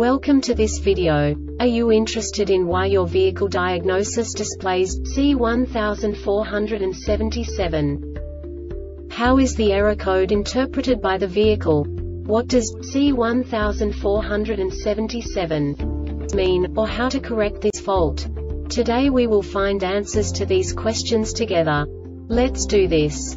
Welcome to this video. Are you interested in why your vehicle diagnosis displays C1477? How is the error code interpreted by the vehicle? What does C1477 mean, or how to correct this fault? Today we will find answers to these questions together. Let's do this.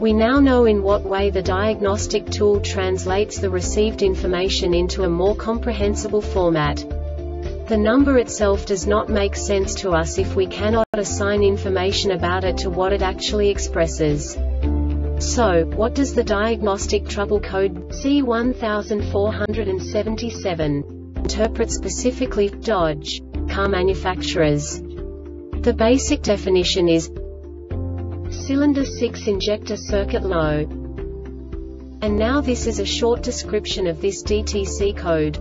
We now know in what way the diagnostic tool translates the received information into a more comprehensible format. The number itself does not make sense to us if we cannot assign information about it to what it actually expresses. So, what does the diagnostic trouble code C1477 interpret specifically Dodge car manufacturers? The basic definition is cylinder 6 injector circuit low. And now this is a short description of this DTC code.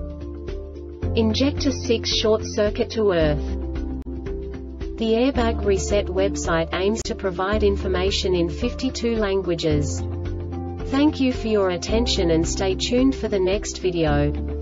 Injector 6 short circuit to earth. The Airbag Reset website aims to provide information in 52 languages. Thank you for your attention and stay tuned for the next video.